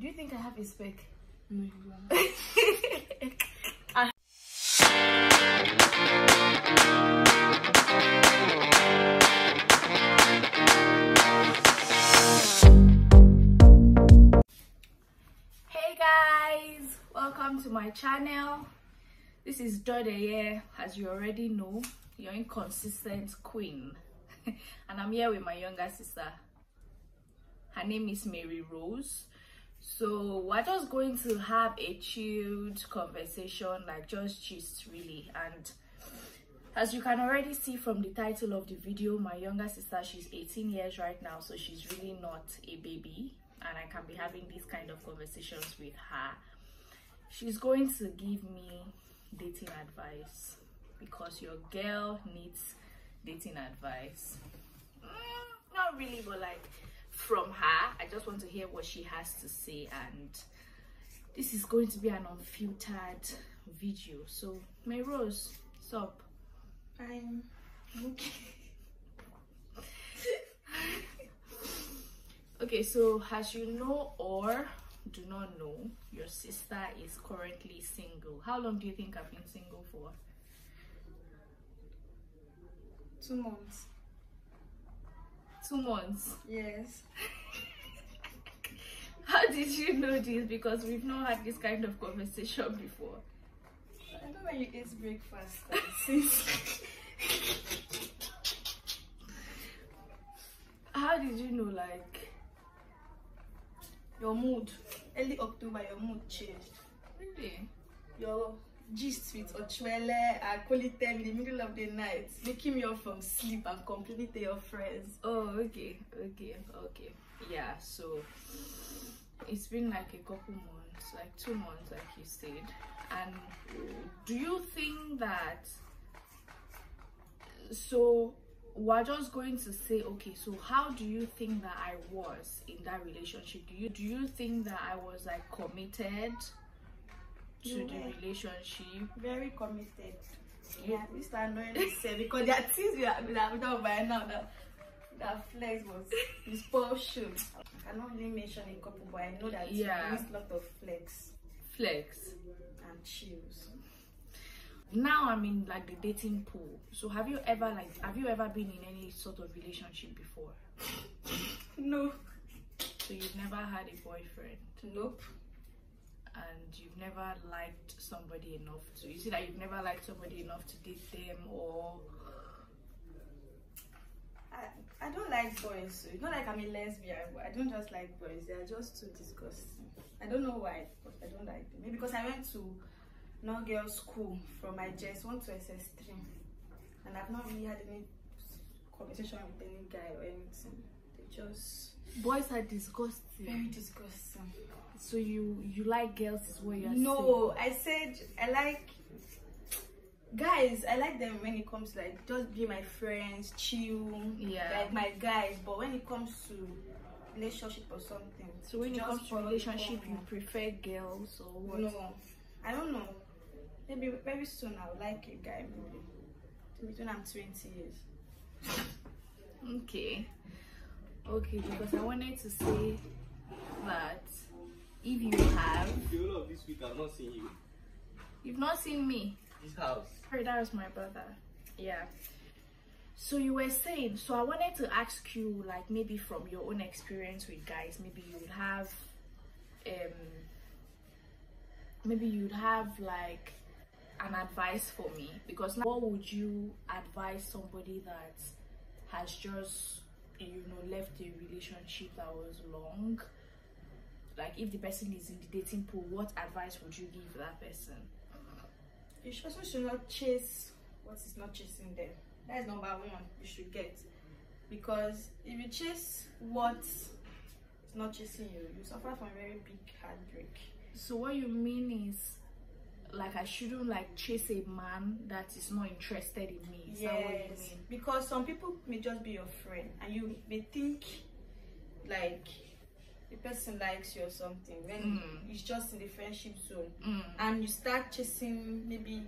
Do you think I have a spec? Hey guys, welcome to my channel. This is Dode here, as you already know, your inconsistent queen. and I'm here with my younger sister. Her name is Mary Rose. So we're just going to have a chilled conversation, like just gist really. And as you can already see from the title of the video, my younger sister, she's 18 years right now, so she's really not a baby. And I can be having these kind of conversations with her. She's going to give me dating advice because your girl needs dating advice. Mm, not really, but like from her. I just want to hear what she has to say, and this is going to be an unfiltered video. So, my Rose, sup? Fine. Okay. Okay, so as you know or do not know, your sister is currently single. How long do you think I've been single for? Two months. Two months. Yes. How did you know this? Because we've not had this kind of conversation before. I don't know when you eat breakfast. Since How did you know, like, your mood, early October, your mood changed. really? Your gist with Ochwele and uh, quality time in the middle of the night, making me up from sleep and completely to your friends. Oh, okay, okay, okay. Yeah, so it's been like a couple months, like two months, like you said. And do you think that? So we're just going to say, okay. So how do you think that I was in that relationship? Do you do you think that I was like committed to You the relationship? Very committed. Yeah, we start knowing because there are things we have, we have done by now that that flex was his portion. I cannot really mention a couple, but I know that Yeah. yeah. a lot of flex Flex. and chills. now i'm in like the dating pool so have you ever like have you ever been in any sort of relationship before No, so you've never had a boyfriend nope. And you've never liked somebody enough to you see that you've never liked somebody enough to date them or I, I don't like boys. So it's not like I'm a lesbian, I don't just like boys. They are just too disgusting. I don't know why, but I don't like them. Maybe because I went to no girls school from my JS one to SS3, and I've not really had any conversation with any guy or anything. They just boys are disgusting very disgusting. so you you like girls is what you're saying No, I said I like guys. I like them when it comes to like just be my friends, chill, Yeah. like my guys. But when it comes to relationship or something, so when it comes to relationship you prefer girls or what no, I don't know. Maybe very soon I'll like a guy. Maybe between I'm 20 years. okay okay because i wanted to say that if you have The whole of this week I've not seen you. you've not seen me This house. Sorry, that was my brother. Yeah. So you were saying, so I wanted to ask you, like maybe from your own experience with guys, maybe you would have, um, maybe you'd have like an advice for me because now, what would you advise somebody that has just, you know, left a relationship that was long? Like if the person is in the dating pool, what advice would you give that person? You should also should not chase what is not chasing them. That is number one you should get. Because if you chase what is not chasing you, you suffer from a very big heartbreak. So what you mean is like I shouldn't like chase a man that is not interested in me. Is that what you yes. mean? Because some people may just be your friend and you may think like the person likes you or something when Mm. it's just in the friendship zone. Mm. and you start chasing maybe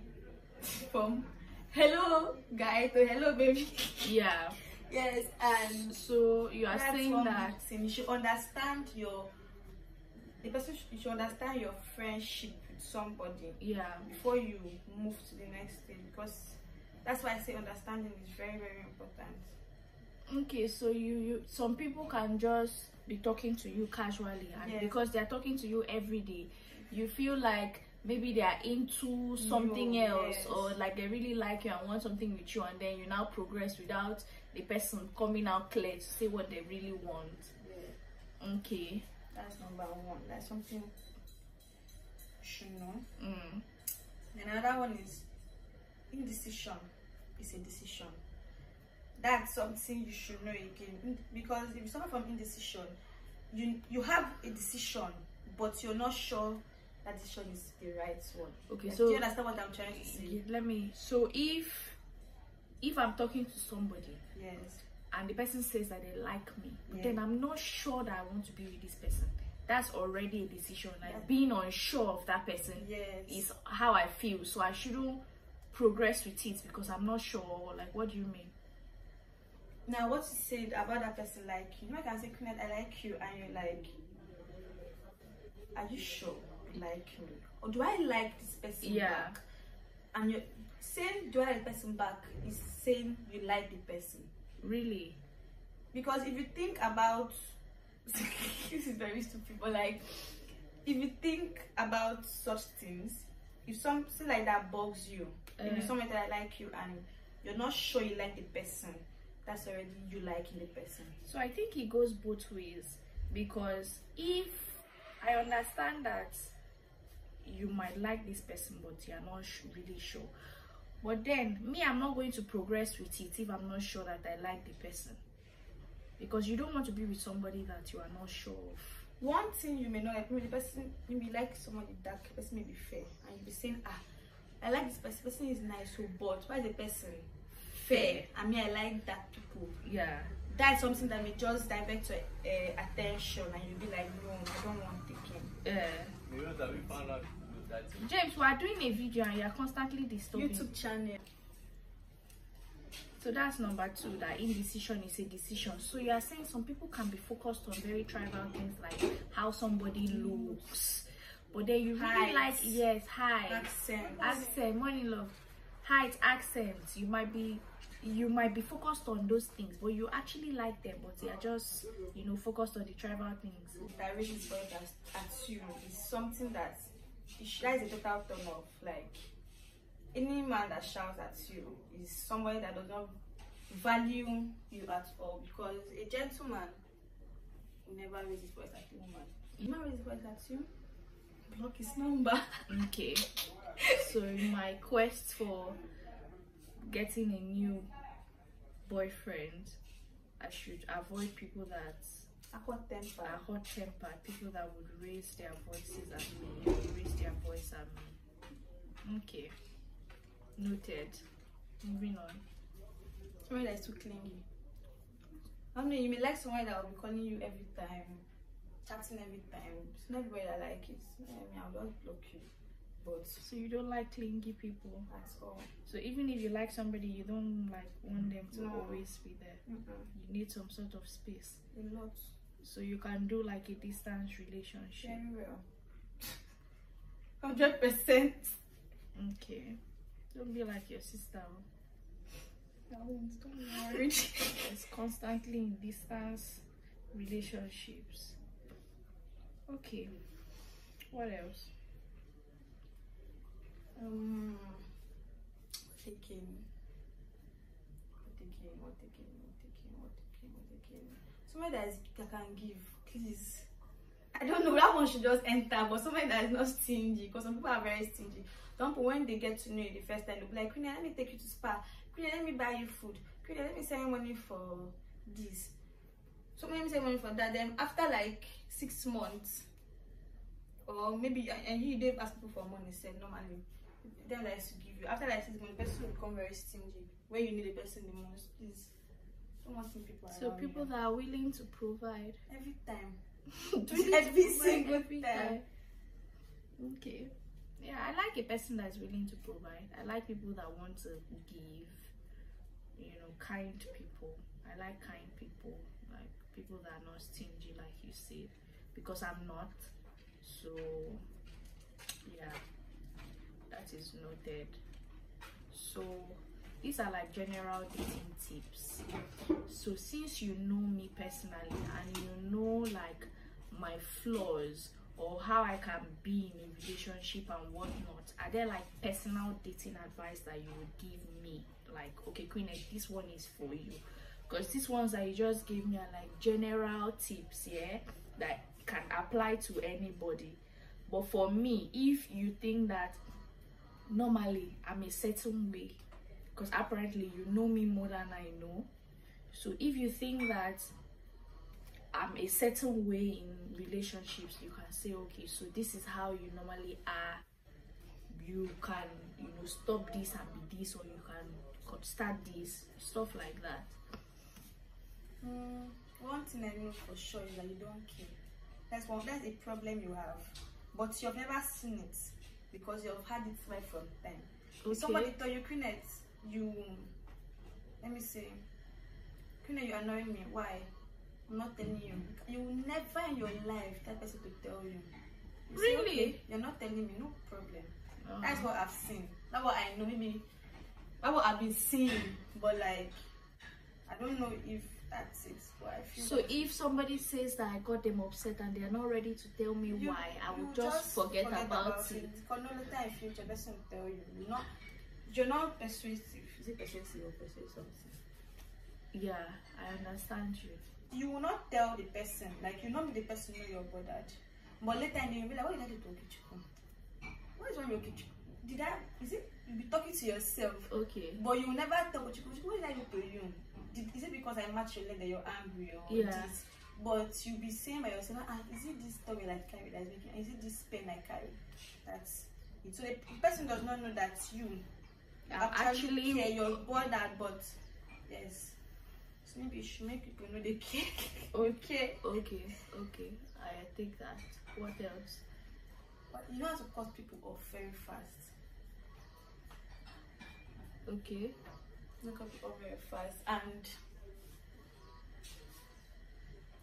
from hello guy to hello baby Yeah. yes and So you are saying that you should understand your the person sh- you should understand your friendship somebody yeah before you move to the next thing because that's why I say understanding is very very important. okay so you you some people can just be talking to you casually and Yes. because they're talking to you every day you feel like maybe they are into something You, else yes. or like they really like you and want something with you and then you now progress without the person coming out clear to say what they really want Yeah. okay That's number one. That's something should know. mm. And another one is indecision It's a decision. That's something you should know again because if you suffer from indecision, you you have a decision, but you're not sure that decision is the right one. okay Like, so do you understand what I'm trying to say? yeah, let me so if if i'm talking to somebody Yes. and the person says that they like me but Yeah. then i'm not sure that i want to be with this person that's already a decision like Yeah. being unsure of that person Yes. is how i feel so i shouldn't progress with it because i'm not sure like what do you mean Now, what you said about that person like you, know, I can say, Kunet, I like you, and you're like, Are you sure you like me? Or do I like this person Yeah. back? And you're saying, Do I like the person back is saying you like the person. really Because if you think about this is very stupid, but like if you think about such things, if something like that bugs you, if Uh. it's someone that I like you and you're not sure you like the person, that's already you liking the person. so i think it goes both ways because if i understand that you might like this person but you're not really sure but then me i'm not going to progress with it if i'm not sure that i like the person because you don't want to be with somebody that you are not sure of One thing you may not like, maybe the person you may like somebody dark, the person may be fair, and you'll be saying, Ah, I like this person, person is nice, so but why is the person fair? I mean, I like that people. yeah That's something that may just divert your uh, attention, and you'll be like, No, I don't want taking. uh, You know that we found out that james we are doing a video and you're constantly disturbing YouTube channel. So that's number two that indecision is a decision so you are saying some people can be focused on very trivial things like how somebody looks but then you really Height. like yes height Accent. accent money love height accent you might be you might be focused on those things but you actually like them but they are just you know focused on the trivial things that at, at you is something that that is a total turn off. Like any man that shouts at you is somebody that does not value you at all because a gentleman will never raise his voice at a woman. A man raise his voice at you, block his number. okay so in my quest for getting a new boyfriend i should avoid people that Aqua temper. are hot tempered people that would raise their voices at me raise their voice at me okay noted moving on Somebody that is too clingy. I mean, you may like someone that will be calling you every time, chatting every time. It's not everybody that like it. I mean, I'll just block you. But so you don't like clingy people at all. so even if you like somebody you don't like want them to No. always be there Mm-mm. you need some sort of space A lot. so you can do like a distance relationship Very well. Hundred percent. okay don't be like your sister oh. I won't. Don't it's constantly in distance relationships okay what else um, taking. What taking? What taking? What taking? What taking? What taking? Somebody that is that can give, please. I don't know. That one should just enter, but somebody that is not stingy, because some people are very stingy. Some people, when they get to know you the first time, they'll be like, Queen, let me take you to spa. Queen, let me buy you food. Queen, let me send you money for this. So let me send money for that. Then after like six months, or maybe and- you don't ask people for money, say normally. Them likes to give you. After like six months, the person will become very stingy. When you need the person the most, please. Don't want some people so people you. that are willing to provide every time. To every single every time. okay yeah i like a person that is willing to provide. I like people that want to give you know kind people. I like kind people like people that are not stingy like you said because i'm not. So yeah that is noted. So these are like general dating tips. So since you know me personally and you know like my flaws or how i can be in a relationship and whatnot are there like personal dating advice that you would give me? Like okay queen this one is for you. Because these ones that you just gave me are like general tips yeah that can apply to anybody. But for me if you think that normally i'm a certain way because apparently you know me more than i know so if you think that i'm a certain way in relationships you can say okay so this is how you normally are you can you know stop this and be this or you can start this stuff like that Mm, one thing I know for sure is that you don't care. That's one. That's a problem you have, but you've never seen it because you've had it right from time. Okay. If somebody told you, Queenette, you let me see, Queenette, you annoy me. Why? I'm not telling you. You will never in your life that person to tell you. You say, Really? okay, you're not telling me. No problem. Uh-huh. That's what I've seen. That's what I know. Maybe that's what I've been seeing. But like, I don't know if that's it. But I feel so that if somebody says that i got them upset and they're not ready to tell me you- why i will you just, forget, about, it, Because no later in future, person will tell you. You're not, you're not persuasive. Is it persuasive or persuasive something? yeah i understand you You will not tell the person. Like you know the person know you're bothered. But later you'll be like, what did I do to Okechukwu? What is wrong with Okechukwu? Did I? Is it? You'll be talking to yourself. okay But you will never tell Okechukwu, what did I do to you? Did, is it because I matched your leg that you're angry or Yeah. this? But you'll be saying by yourself, ah, is it this story I carry that's making? Is it this pain I carry? That's it. So the person does not know that you actually, actually- care, you're bothered, but yes. So maybe you should make people know they care. okay okay okay i take that what else But you know how to cut people off very fast. okay You cut people off very fast, and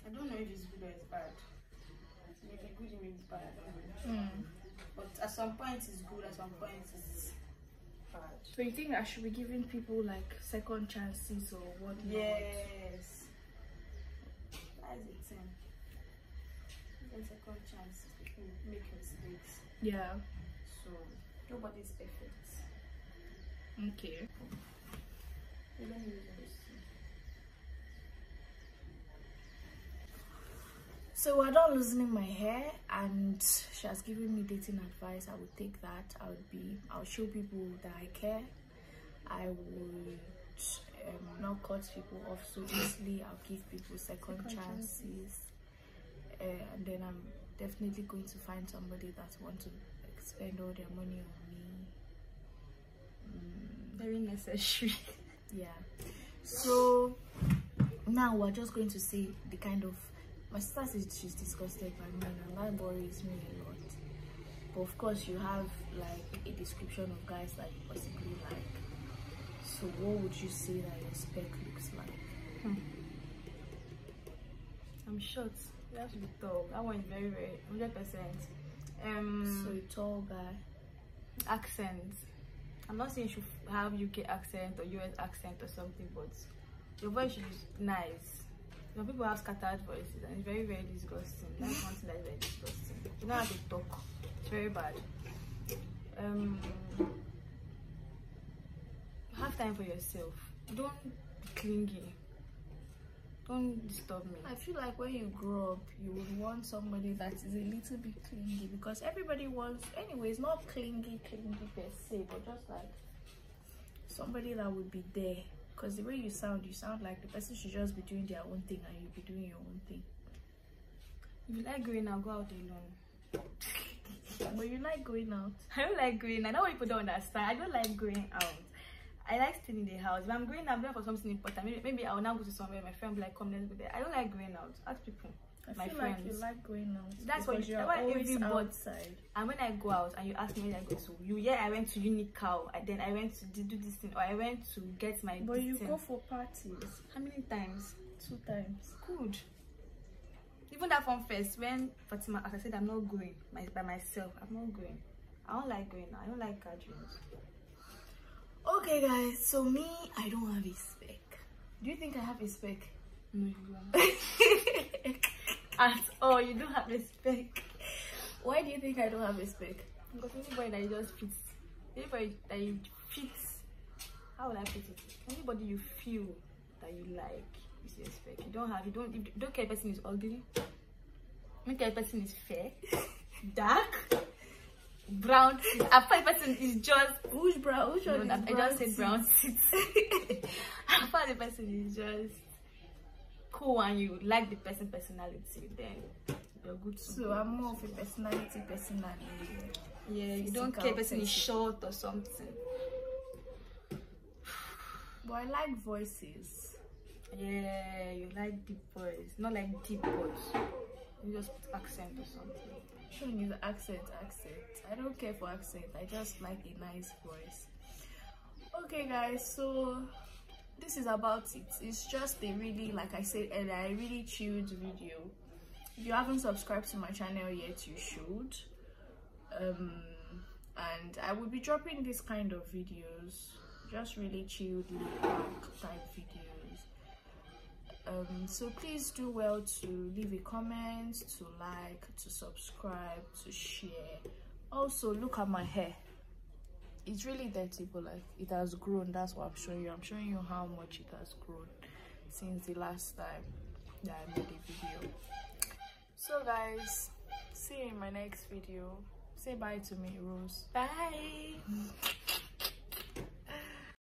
I don't know if it's good or it's bad. Maybe good, it may be bad. I don't know. Hmm. But at some point it's good, at some point it's bad. so you think i should be giving people like second chances or what? Yes. That's the thing. Give second chance. People make mistakes. yeah So nobody's perfect. okay So we're done losing my hair and she has given me dating advice. I would take that. I would be I'll show people that I care. I would um, not cut people off so easily. I'll give people second, Second chances. Uh, and then I'm definitely going to find somebody that wants to like, spend all their money on me. Mm, Very necessary. yeah so now we're just going to see the kind of my sister says she's disgusted by men and that worries me a lot but of course you have like a description of guys that you possibly like so what would you say that your spec looks like I'm short. You have to be tall. That one is very, very, hundred percent. Um, so a tall guy accent. I'm not saying you should have UK accent or US accent or something, but your voice is nice. Some people have scattered voices and it's very, very disgusting. That's one thing that is very disgusting. You know how to talk. It's very bad. Um, have time for yourself. Don't be clingy. Don't disturb me. I feel like when you grow up, you would want somebody that is a little bit clingy because everybody wants, anyways, not clingy, clingy per se, but just like somebody that would be there. Because the way you sound, you sound like the person should just be doing their own thing and you be doing your own thing. If you like going out, go out alone. But you like going out. I don't like going. That's what people don't understand. I don't like going out. I like staying in the house. If I'm going out, I'm going for something important. Maybe, maybe I'll now go to somewhere. My friend will like, come, let's go there. I don't like going out. Ask people. I My feel friends. like you like going out. That's what you- you're always everybody- outside. And when I go out and you ask me go to, you yeah, I went to UNICAL. I, then I went to do do this thing, or I went to get my. But you thing. go for parties How many times? two times. Good. even that one first when Fatima as I said I'm not going my, by myself. I'm not going. I don't like going. I don't like gatherings. Okay, guys. So me, I don't have a spec. Do you think I have a spec? No, you don't. At all, oh, you don't have a spec. Why do you think I don't have a spec? Because anybody that you just fits, anybody that you fits, how would I put it? Anybody you feel that you like is your spec. You don't have, you don't, you don't care if person is ugly. You don't care if the person is fair, dark, brown. The person is just Who's brown? Which no, I I just said brown seats. The person is just cool and you like the person personality, then you're good So. I'm more of a personality person than yeah, you don't care person is short or something. But I like voices. Yeah, you like deep voice, not like deep voice. You just put accent or something. Showing you the accent, accent. I don't care for accent. I just like a nice voice. Okay, guys. So this is about it. It's just a really, like I said earlier, a really chilled video. If you haven't subscribed to my channel yet, you should. Um, and I will be dropping this kind of videos, just really chilled, laid type videos um so please do well to leave a comment to like to subscribe to share also look at my hair it's really dirty but like it has grown. That's what i'm showing you. I'm showing you how much it has grown since the last time that i made a video. So guys see you in my next video. Say bye to me rose. Bye.